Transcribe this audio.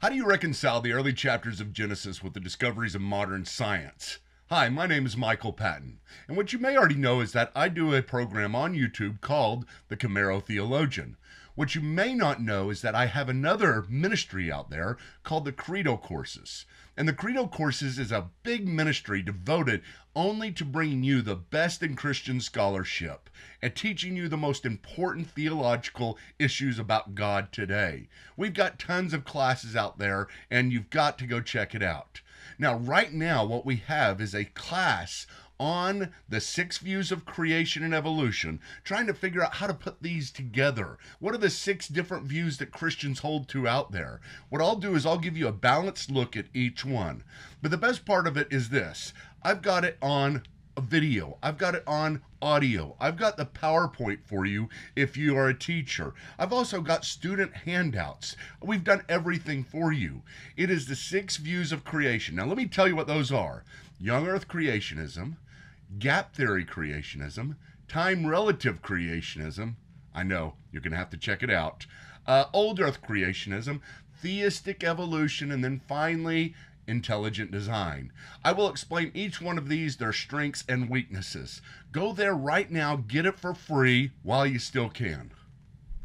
How do you reconcile the early chapters of Genesis with the discoveries of modern science? Hi, my name is Michael Patton, and what you may already know is that I do a program on YouTube called The Camaro Theologian. What you may not know is that I have another ministry out there called the Credo Courses. And the Credo Courses is a big ministry devoted only to bringing you the best in Christian scholarship and teaching you the most important theological issues about God today. We've got tons of classes out there, and you've got to go check it out. Now, right now, what we have is a class on the six views of creation and evolution, trying to figure out how to put these together. What are the six different views that Christians hold to out there? What I'll do is I'll give you a balanced look at each one. But the best part of it is this I've got it on a video. I've got it on audio. I've got the PowerPoint for you if you are a teacher. I've also got student handouts. We've done everything for you. It is the six views of creation. Now, let me tell you what those are young earth creationism, gap theory creationism, time relative creationism. I know, you're going to have to check it out. Uh, old earth creationism, theistic evolution, and then finally, intelligent design. I will explain each one of these, their strengths and weaknesses. Go there right now, get it for free while you still can.